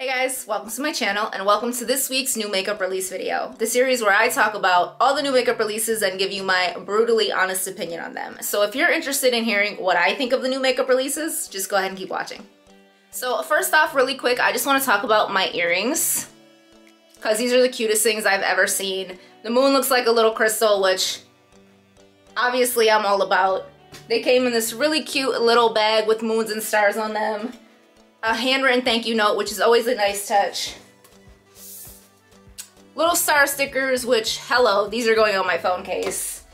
Hey guys, welcome to my channel and welcome to this week's new makeup release video. The series where I talk about all the new makeup releases and give you my brutally honest opinion on them. So if you're interested in hearing what I think of the new makeup releases, just go ahead and keep watching. So first off, really quick, I just want to talk about my earrings because these are the cutest things I've ever seen. The moon looks like a little crystal, which obviously I'm all about. They came in this really cute little bag with moons and stars on them a handwritten thank you note, which is always a nice touch. Little star stickers, which, hello, these are going on my phone case.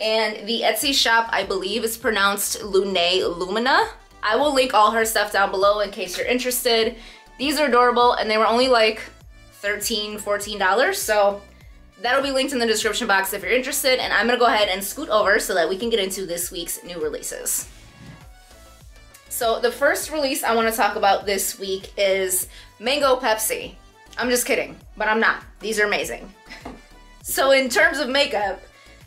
And the Etsy shop, I believe, is pronounced Lune Lumina. I will link all her stuff down below in case you're interested. These are adorable, and they were only like $13, $14, so that'll be linked in the description box if you're interested, and I'm gonna go ahead and scoot over so that we can get into this week's new releases. So the first release I want to talk about this week is Mango Pepsi. I'm just kidding, but I'm not. These are amazing. so in terms of makeup,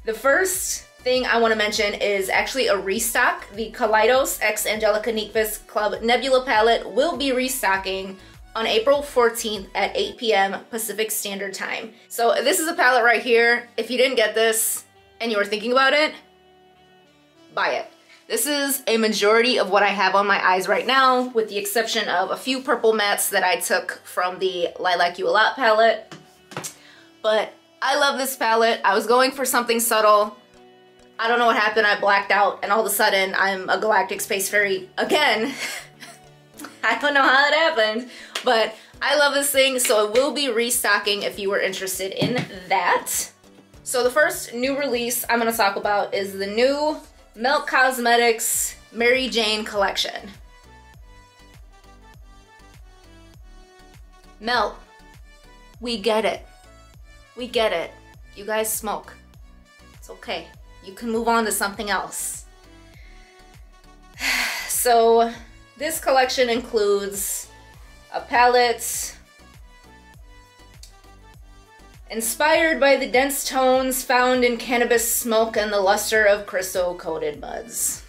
the first thing I want to mention is actually a restock. The Kaleidos X Angelica Nyqvist Club Nebula palette will be restocking on April 14th at 8 p.m. Pacific Standard Time. So this is a palette right here. If you didn't get this and you were thinking about it, buy it. This is a majority of what I have on my eyes right now, with the exception of a few purple mattes that I took from the Lilac You A Lot palette. But I love this palette. I was going for something subtle. I don't know what happened. I blacked out and all of a sudden I'm a Galactic Space Fairy again. I don't know how it happened, but I love this thing, so it will be restocking if you were interested in that. So the first new release I'm gonna talk about is the new Melt Cosmetics Mary Jane collection. Melt, we get it. We get it. You guys smoke. It's okay. You can move on to something else. So this collection includes a palette, Inspired by the dense tones found in cannabis smoke and the luster of crystal-coated buds.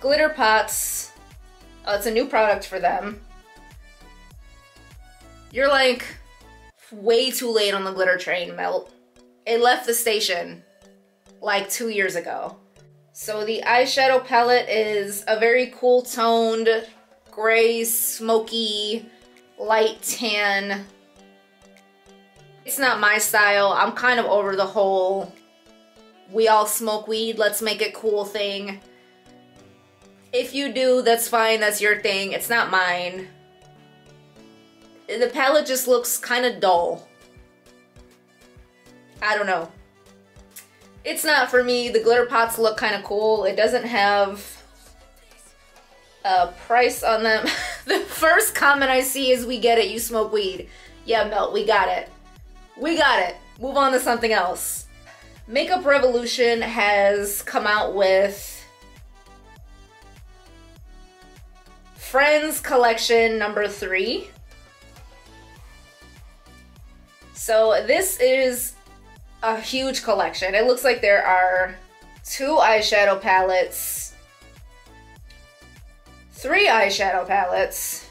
Glitter Pots. Oh, it's a new product for them. You're like way too late on the glitter train, Melt. It left the station like two years ago. So the eyeshadow palette is a very cool toned, gray, smoky, light tan it's not my style. I'm kind of over the whole we all smoke weed, let's make it cool thing. If you do, that's fine, that's your thing. It's not mine. The palette just looks kind of dull. I don't know. It's not for me. The glitter pots look kind of cool. It doesn't have a price on them. the first comment I see is, we get it, you smoke weed. Yeah, Melt, we got it. We got it. Move on to something else. Makeup Revolution has come out with Friends Collection number three. So this is a huge collection. It looks like there are two eyeshadow palettes, three eyeshadow palettes.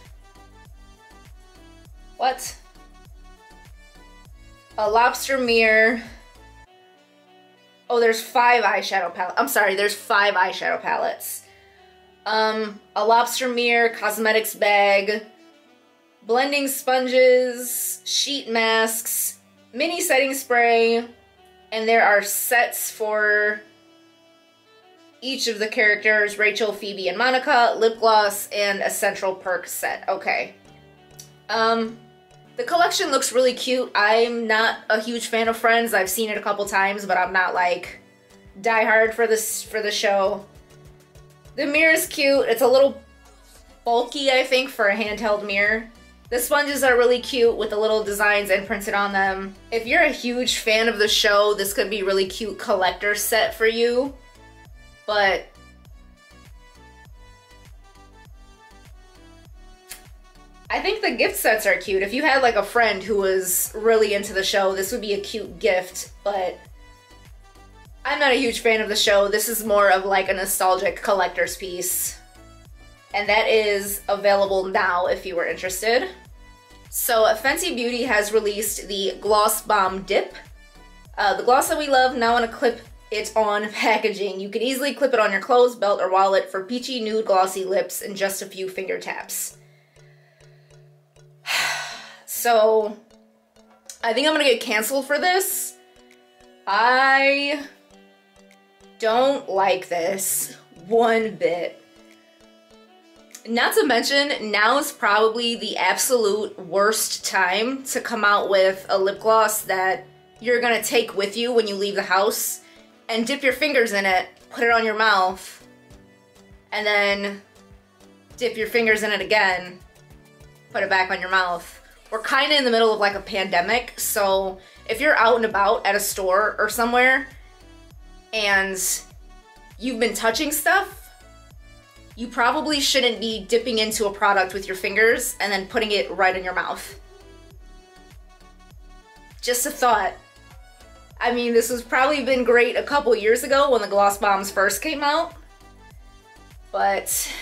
What? A lobster mirror. Oh, there's five eyeshadow palettes. I'm sorry, there's five eyeshadow palettes. Um, a lobster mirror, cosmetics bag, blending sponges, sheet masks, mini setting spray, and there are sets for each of the characters, Rachel, Phoebe, and Monica, lip gloss, and a central perk set. Okay. Um, the collection looks really cute. I'm not a huge fan of Friends. I've seen it a couple times, but I'm not like die hard for this for the show. The mirror is cute. It's a little bulky, I think, for a handheld mirror. The sponges are really cute with the little designs imprinted on them. If you're a huge fan of the show, this could be really cute collector set for you. But I think the gift sets are cute. If you had like a friend who was really into the show, this would be a cute gift, but I'm not a huge fan of the show. This is more of like a nostalgic collector's piece. and that is available now if you were interested. So Fenty Beauty has released the Gloss Bomb Dip. Uh, the gloss that we love now in a clip it's on packaging. You can easily clip it on your clothes, belt, or wallet for peachy nude glossy lips in just a few finger taps. So, I think I'm gonna get canceled for this. I don't like this one bit. Not to mention, now is probably the absolute worst time to come out with a lip gloss that you're gonna take with you when you leave the house and dip your fingers in it, put it on your mouth, and then dip your fingers in it again, put it back on your mouth. We're kind of in the middle of like a pandemic, so if you're out and about at a store or somewhere and you've been touching stuff, you probably shouldn't be dipping into a product with your fingers and then putting it right in your mouth. Just a thought. I mean, this has probably been great a couple years ago when the Gloss Bombs first came out, but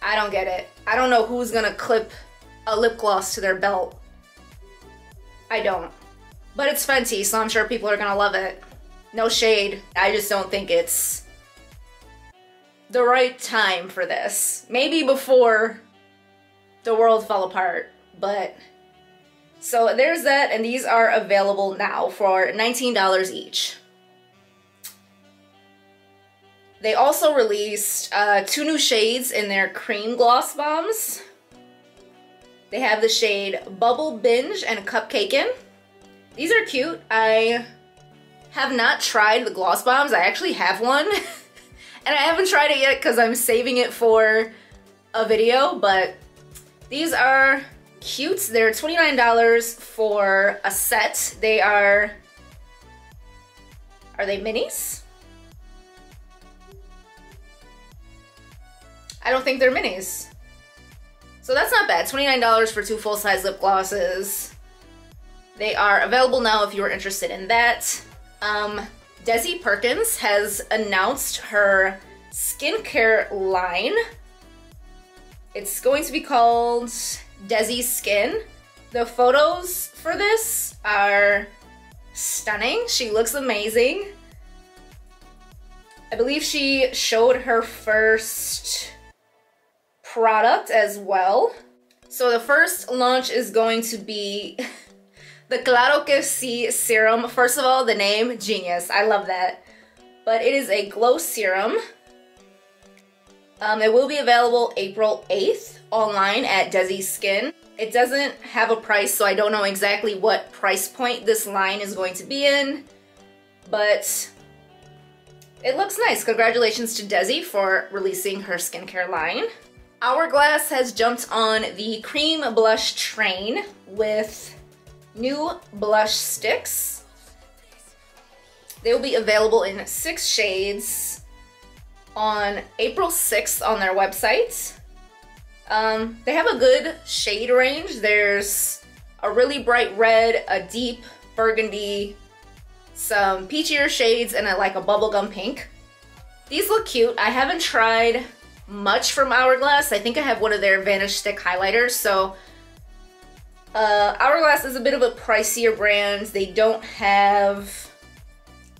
I don't get it. I don't know who's gonna clip a lip gloss to their belt. I don't. But it's Fenty, so I'm sure people are gonna love it. No shade. I just don't think it's the right time for this. Maybe before the world fell apart, but so there's that, and these are available now for $19 each. They also released uh, two new shades in their cream gloss bombs. They have the shade Bubble Binge and Cupcakin. These are cute. I have not tried the gloss bombs. I actually have one. and I haven't tried it yet because I'm saving it for a video, but these are cute. They're $29 for a set. They are, are they minis? I don't think they're minis. So that's not bad. $29 for two full-size lip glosses. They are available now if you are interested in that. Um, Desi Perkins has announced her skincare line. It's going to be called Dezi Skin. The photos for this are stunning. She looks amazing. I believe she showed her first product as well. So the first launch is going to be the Claro Que Si serum. First of all, the name, genius. I love that. But it is a glow serum. Um, it will be available April 8th online at Dezi Skin. It doesn't have a price, so I don't know exactly what price point this line is going to be in, but it looks nice. Congratulations to Desi for releasing her skincare line. Hourglass has jumped on the cream blush train with new blush sticks. They will be available in six shades on April 6th on their website. Um, they have a good shade range. There's a really bright red, a deep burgundy, some peachier shades, and a, like a bubblegum pink. These look cute. I haven't tried much from Hourglass. I think I have one of their Vanish Stick highlighters, so uh, Hourglass is a bit of a pricier brand. They don't have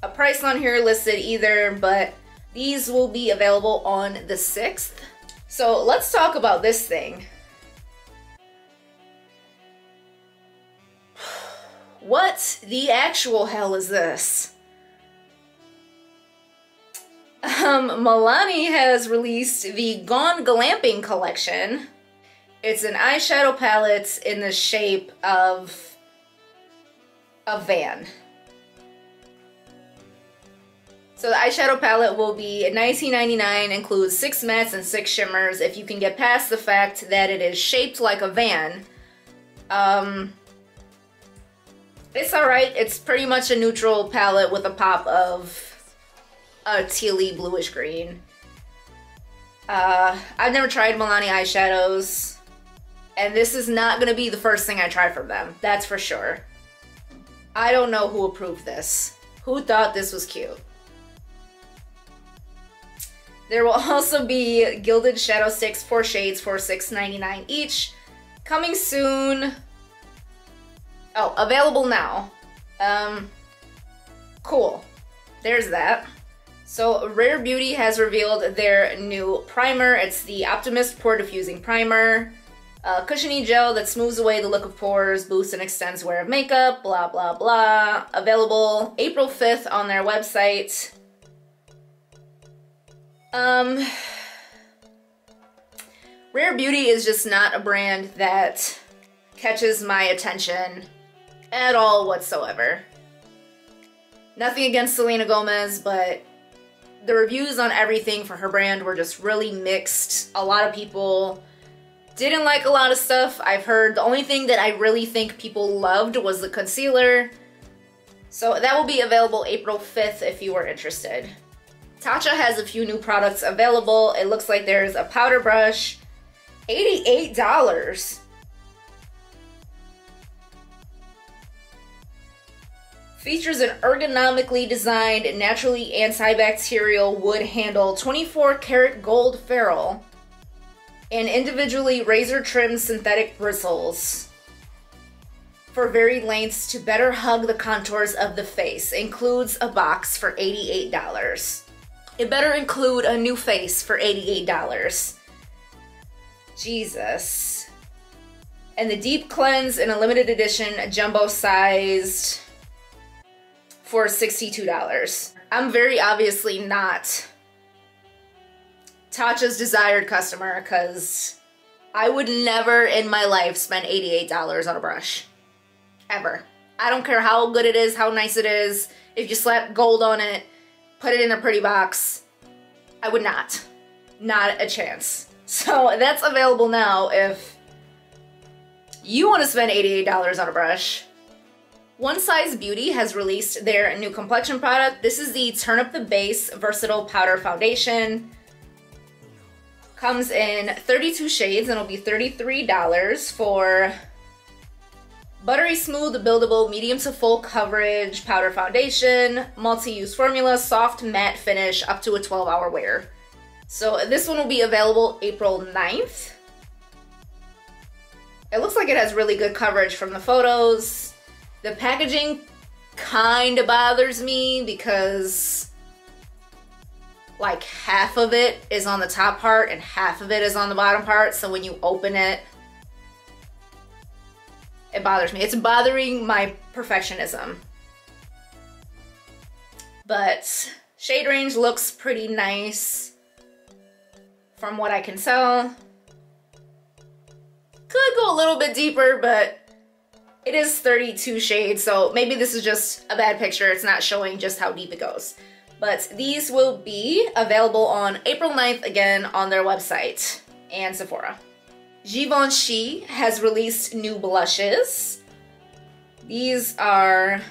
a price on here listed either, but these will be available on the 6th. So let's talk about this thing. What the actual hell is this? Um, Milani has released the Gone Glamping collection. It's an eyeshadow palette in the shape of a van. So the eyeshadow palette will be $19.99, includes six mattes and six shimmers. If you can get past the fact that it is shaped like a van, um, it's alright. It's pretty much a neutral palette with a pop of a tealy bluish green. Uh, I've never tried Milani eyeshadows, and this is not to be the first thing I try from them. That's for sure. I don't know who approved this. Who thought this was cute? There will also be Gilded Shadow Sticks, four shades for $6.99 each. Coming soon. Oh, available now. Um, cool. There's that. So Rare Beauty has revealed their new primer. It's the Optimist Pore Diffusing Primer. A cushiony gel that smooths away the look of pores, boosts and extends wear of makeup, blah, blah, blah. Available April 5th on their website. Um, Rare Beauty is just not a brand that catches my attention at all whatsoever. Nothing against Selena Gomez, but the reviews on everything for her brand were just really mixed. A lot of people didn't like a lot of stuff. I've heard the only thing that I really think people loved was the concealer. So that will be available April 5th if you are interested. Tatcha has a few new products available. It looks like there's a powder brush, $88. Features an ergonomically designed, naturally antibacterial wood handle, 24 karat gold ferrule, and individually razor trimmed synthetic bristles for varied lengths to better hug the contours of the face. Includes a box for $88. It better include a new face for $88. Jesus. And the Deep Cleanse in a limited edition, jumbo sized for $62. I'm very obviously not Tatcha's desired customer because I would never in my life spend $88 on a brush. Ever. I don't care how good it is, how nice it is. If you slap gold on it, put it in a pretty box. I would not. Not a chance. So that's available now if you want to spend $88 on a brush. One Size Beauty has released their new complexion product. This is the Turn Up the Base Versatile Powder Foundation. Comes in 32 shades and it'll be $33 for buttery smooth buildable medium to full coverage powder foundation, multi-use formula, soft matte finish up to a 12 hour wear. So this one will be available April 9th. It looks like it has really good coverage from the photos. The packaging kind of bothers me because like half of it is on the top part and half of it is on the bottom part. So when you open it, it bothers me. It's bothering my perfectionism. But shade range looks pretty nice from what I can tell. Could go a little bit deeper, but it is 32 shades, so maybe this is just a bad picture. It's not showing just how deep it goes. But these will be available on April 9th again on their website and Sephora. Givenchy has released new blushes. These are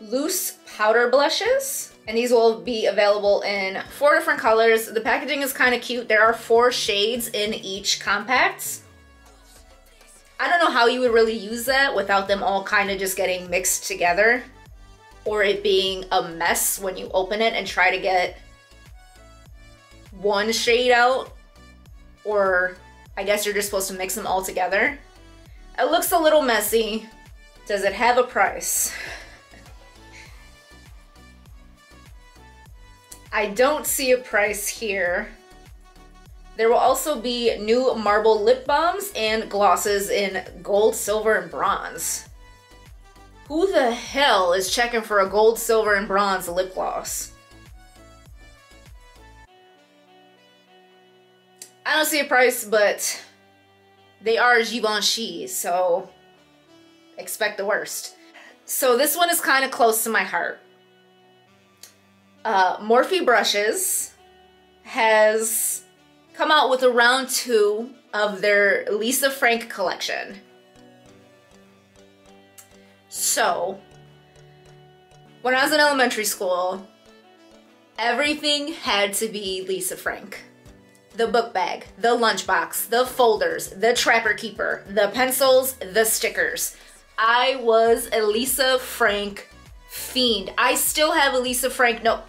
loose powder blushes and these will be available in four different colors. The packaging is kind of cute. There are four shades in each compact. I don't know how you would really use that without them all kind of just getting mixed together or it being a mess when you open it and try to get one shade out or I guess you're just supposed to mix them all together. It looks a little messy. Does it have a price? I don't see a price here. There will also be new marble lip balms and glosses in gold, silver, and bronze. Who the hell is checking for a gold, silver, and bronze lip gloss? I don't see a price, but they are Givenchy, so expect the worst. So this one is kind of close to my heart. Uh, Morphe Brushes has come out with a round two of their Lisa Frank collection. So, when I was in elementary school, everything had to be Lisa Frank. The book bag, the lunchbox, the folders, the trapper keeper, the pencils, the stickers. I was a Lisa Frank fiend. I still have a Lisa Frank, no,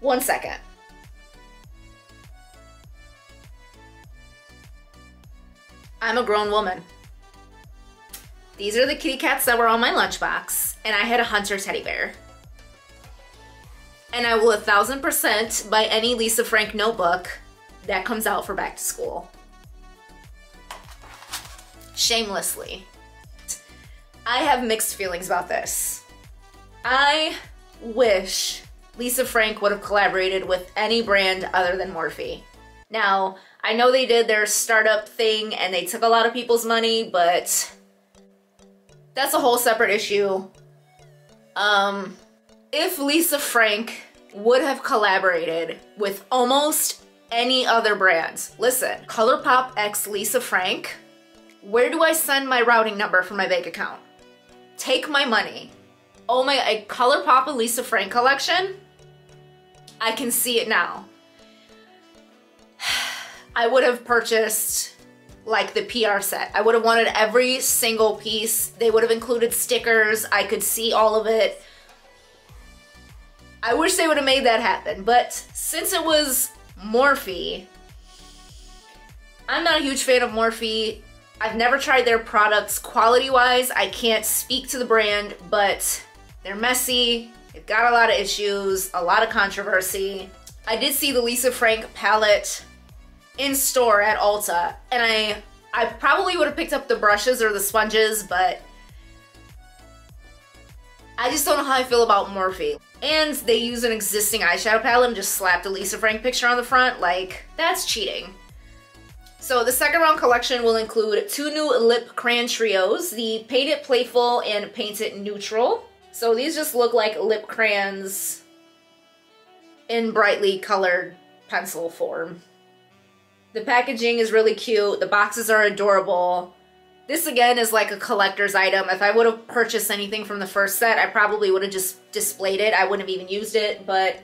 one second. I'm a grown woman. These are the kitty cats that were on my lunchbox, and I had a hunter teddy bear. And I will a thousand percent buy any Lisa Frank notebook that comes out for back to school. Shamelessly. I have mixed feelings about this. I wish Lisa Frank would have collaborated with any brand other than Morphe. Now, I know they did their startup thing and they took a lot of people's money, but that's a whole separate issue. Um, if Lisa Frank would have collaborated with almost any other brands, listen, ColourPop X Lisa Frank, where do I send my routing number for my bank account? Take my money. Oh my, a ColourPop and Lisa Frank collection? I can see it now. I would have purchased like the PR set. I would have wanted every single piece. They would have included stickers. I could see all of it. I wish they would have made that happen, but since it was Morphe, I'm not a huge fan of Morphe. I've never tried their products quality-wise. I can't speak to the brand, but they're messy. They've got a lot of issues, a lot of controversy. I did see the Lisa Frank palette in store at Ulta, and I I probably would have picked up the brushes or the sponges, but I just don't know how I feel about Morphe. And they use an existing eyeshadow palette and just slapped a Lisa Frank picture on the front. Like, that's cheating. So the second round collection will include two new lip crayon trios, the Paint It Playful and Paint It Neutral. So these just look like lip crayons in brightly colored pencil form. The packaging is really cute. The boxes are adorable. This again is like a collector's item. If I would have purchased anything from the first set, I probably would have just displayed it. I wouldn't have even used it, but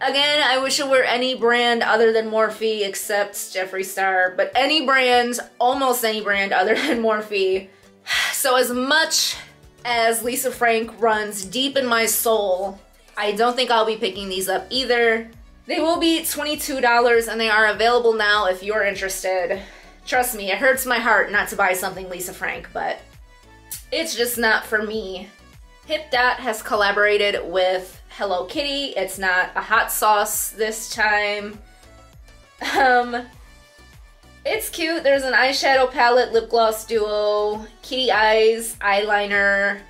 again, I wish it were any brand other than Morphe except Jeffree Star, but any brand, almost any brand other than Morphe. So as much as Lisa Frank runs deep in my soul, I don't think I'll be picking these up either. They will be $22 and they are available now if you're interested. Trust me, it hurts my heart not to buy something Lisa Frank, but it's just not for me. HipDot has collaborated with Hello Kitty. It's not a hot sauce this time. Um, it's cute. There's an eyeshadow palette, lip gloss duo, kitty eyes, eyeliner,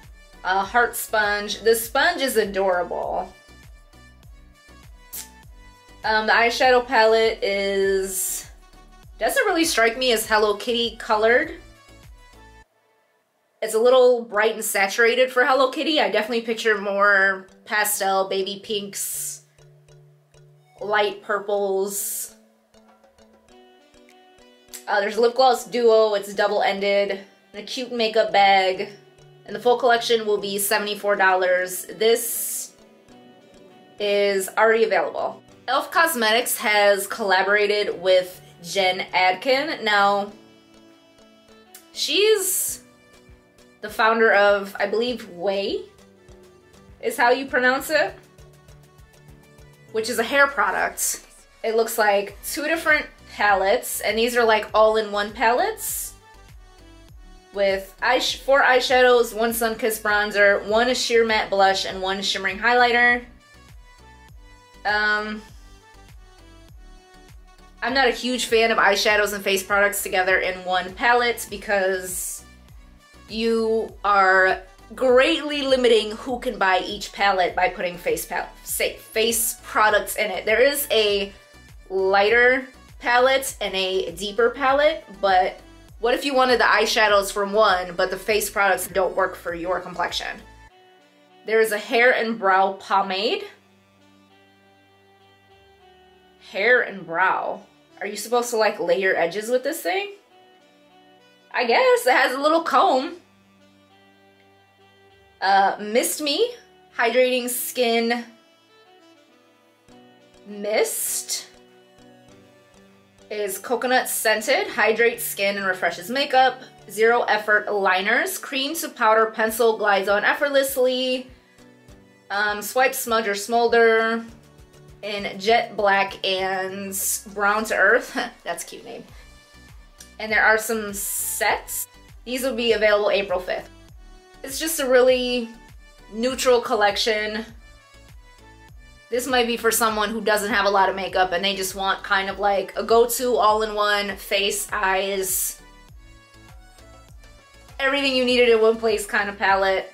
a heart sponge. The sponge is adorable. Um, the eyeshadow palette is... Doesn't really strike me as Hello Kitty colored. It's a little bright and saturated for Hello Kitty. I definitely picture more pastel, baby pinks, light purples. Uh, there's a lip gloss duo. It's double-ended. A cute makeup bag. And the full collection will be $74. This is already available. e.l.f. Cosmetics has collaborated with Jen Atkin. Now, she's the founder of, I believe, Ouai is how you pronounce it, which is a hair product. It looks like two different palettes, and these are like all-in-one palettes with four eyeshadows, one sun-kissed bronzer, one sheer matte blush, and one shimmering highlighter. Um, I'm not a huge fan of eyeshadows and face products together in one palette because you are greatly limiting who can buy each palette by putting face say, face products in it. There is a lighter palette and a deeper palette, but what if you wanted the eyeshadows from one, but the face products don't work for your complexion? There is a hair and brow pomade. Hair and brow. Are you supposed to like lay your edges with this thing? I guess. It has a little comb. Uh, Mist Me Hydrating Skin Mist is coconut scented, hydrates skin and refreshes makeup. Zero effort liners, cream to powder pencil glides on effortlessly. Um, swipe, smudge, or smolder in jet black and brown to earth. That's a cute name. And there are some sets. These will be available April 5th. It's just a really neutral collection. This might be for someone who doesn't have a lot of makeup and they just want kind of like a go-to all-in-one face, eyes, everything you needed in one place kind of palette.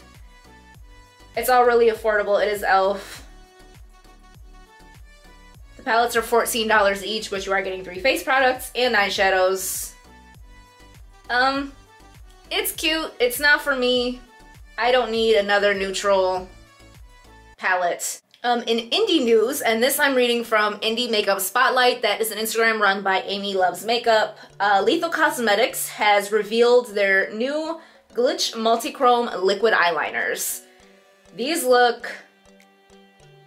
It's all really affordable. It is e.l.f. The palettes are $14 each, but you are getting three face products and eyeshadows. Um, it's cute. It's not for me. I don't need another neutral palette. Um, in indie news, and this I'm reading from Indie Makeup Spotlight, that is an Instagram run by Amy Loves Makeup. Uh, Lethal Cosmetics has revealed their new Glitch Multichrome Liquid Eyeliners. These look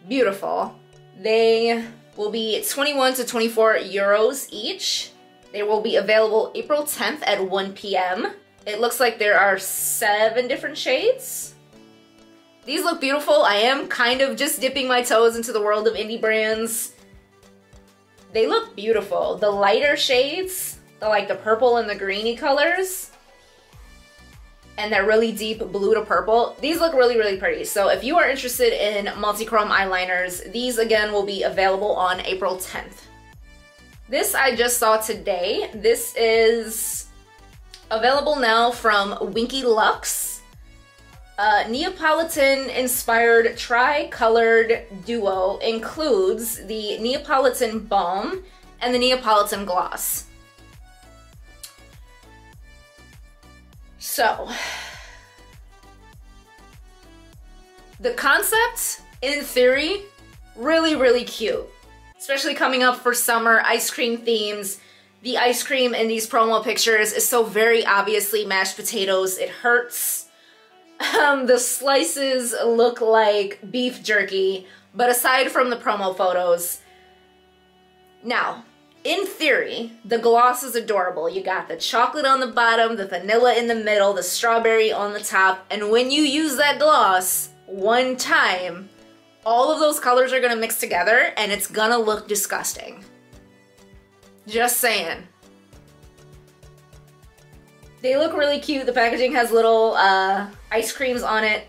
beautiful. They will be 21 to 24 euros each. They will be available April 10th at 1 p.m. It looks like there are seven different shades. These look beautiful. I am kind of just dipping my toes into the world of indie brands. They look beautiful. The lighter shades, the like the purple and the greeny colors, and that really deep blue to purple. These look really, really pretty. So if you are interested in multi-chrome eyeliners, these again will be available on April 10th. This I just saw today. This is available now from Winky Lux. Uh, Neapolitan inspired tri-colored duo includes the Neapolitan Balm and the Neapolitan Gloss. So, the concept, in theory, really, really cute. Especially coming up for summer ice cream themes. The ice cream in these promo pictures is so very obviously mashed potatoes. It hurts. Um, the slices look like beef jerky, but aside from the promo photos, now, in theory, the gloss is adorable. You got the chocolate on the bottom, the vanilla in the middle, the strawberry on the top, and when you use that gloss one time, all of those colors are gonna mix together and it's gonna look disgusting. Just saying. They look really cute. The packaging has little uh, ice creams on it.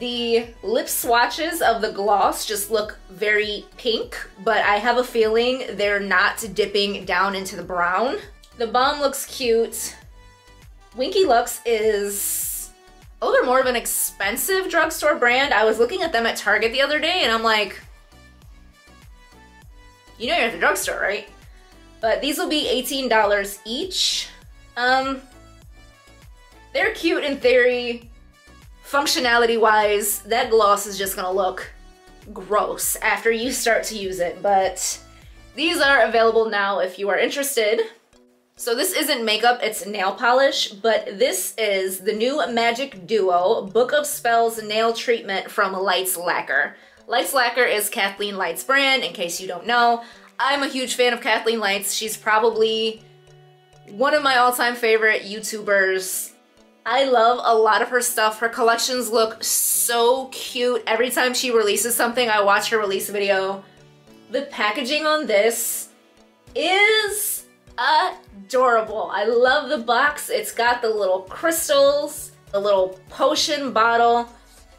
The lip swatches of the gloss just look very pink, but I have a feeling they're not dipping down into the brown. The balm looks cute. Winky Lux is, oh, they're more of an expensive drugstore brand. I was looking at them at Target the other day and I'm like, you know you're at the drugstore, right? But these will be $18 each. Um, they're cute in theory functionality wise, that gloss is just gonna look gross after you start to use it, but these are available now if you are interested. So this isn't makeup, it's nail polish, but this is the new Magic Duo Book of Spells Nail Treatment from Lights Lacquer. Lights Lacquer is Kathleen Light's brand, in case you don't know. I'm a huge fan of Kathleen Lights. She's probably one of my all-time favorite YouTubers. I love a lot of her stuff. Her collections look so cute. Every time she releases something, I watch her release video. The packaging on this is adorable. I love the box. It's got the little crystals, the little potion bottle.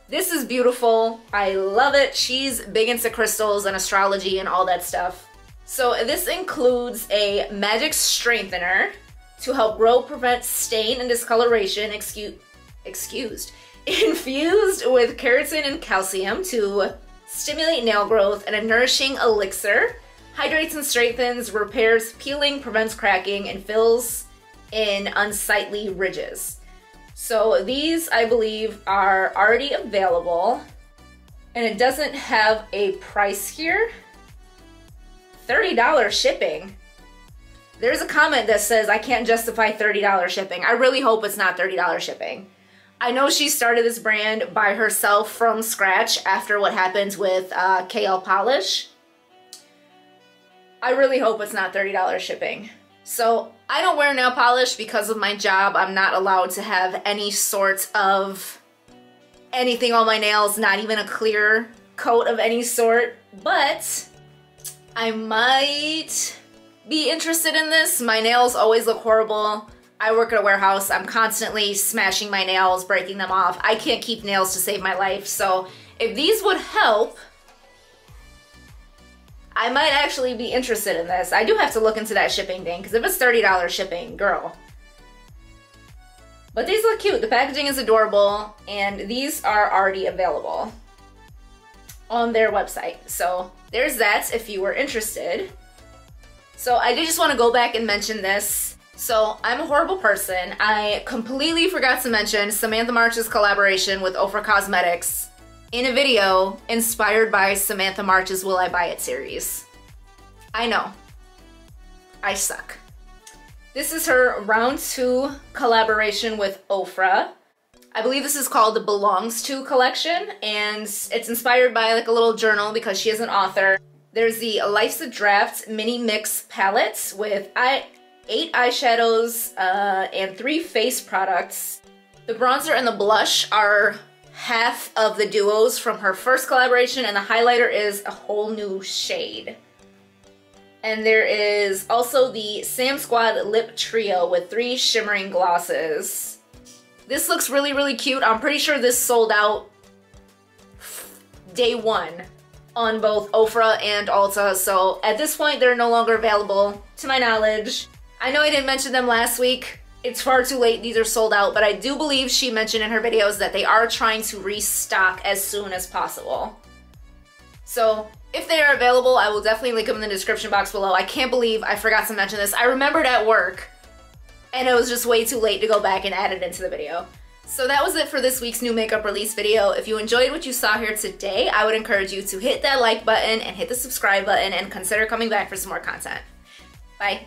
This is beautiful. I love it. She's big into crystals and astrology and all that stuff. So this includes a magic strengthener, to help grow, prevent stain and discoloration, excuse, excused, infused with keratin and calcium to stimulate nail growth and a nourishing elixir, hydrates and strengthens, repairs peeling, prevents cracking, and fills in unsightly ridges. So these, I believe, are already available and it doesn't have a price here. $30 shipping. There's a comment that says I can't justify $30 shipping. I really hope it's not $30 shipping. I know she started this brand by herself from scratch after what happened with uh, KL Polish. I really hope it's not $30 shipping. So I don't wear nail polish because of my job. I'm not allowed to have any sort of anything on my nails, not even a clear coat of any sort. But I might be interested in this. My nails always look horrible. I work at a warehouse. I'm constantly smashing my nails, breaking them off. I can't keep nails to save my life. So if these would help, I might actually be interested in this. I do have to look into that shipping thing because if it's $30 shipping, girl. But these look cute. The packaging is adorable and these are already available on their website. So there's that if you were interested. So I did just want to go back and mention this. So I'm a horrible person. I completely forgot to mention Samantha March's collaboration with Ofra Cosmetics in a video inspired by Samantha March's Will I Buy It series. I know. I suck. This is her round two collaboration with Ofra. I believe this is called the Belongs To collection and it's inspired by like a little journal because she is an author. There's the Life's a Draft mini mix Palettes with eight eyeshadows uh, and three face products. The bronzer and the blush are half of the duos from her first collaboration and the highlighter is a whole new shade. And there is also the Sam Squad Lip Trio with three shimmering glosses. This looks really, really cute. I'm pretty sure this sold out day one on both Ofra and Ulta, so at this point they're no longer available, to my knowledge. I know I didn't mention them last week. It's far too late, these are sold out, but I do believe she mentioned in her videos that they are trying to restock as soon as possible. So if they are available, I will definitely link them in the description box below. I can't believe I forgot to mention this. I remembered at work, and it was just way too late to go back and add it into the video. So that was it for this week's new makeup release video. If you enjoyed what you saw here today, I would encourage you to hit that like button and hit the subscribe button and consider coming back for some more content. Bye.